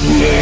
Yeah.